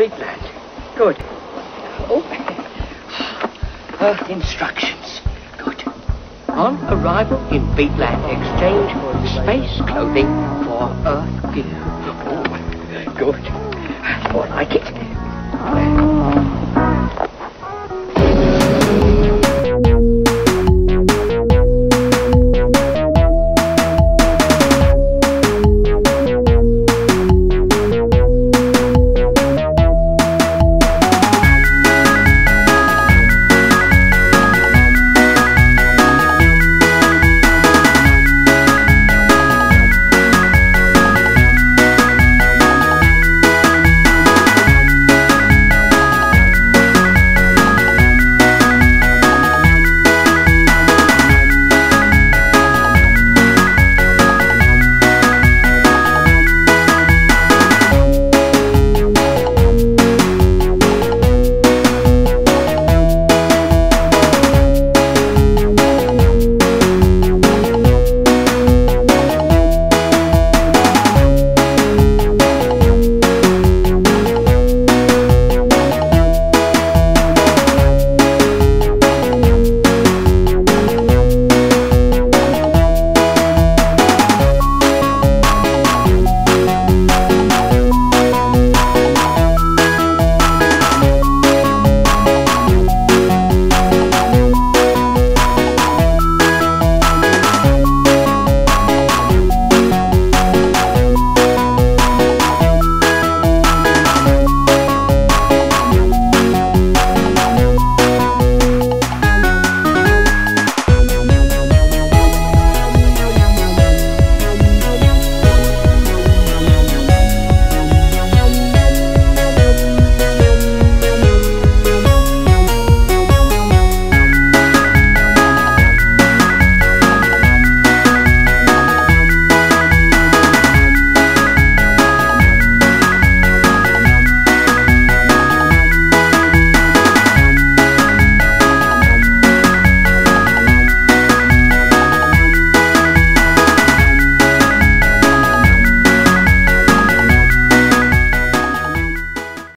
Beatland. Good. Oh. Earth instructions. Good. On arrival in Beatland, exchange space clothing for Earth gear. Oh, good. I like it.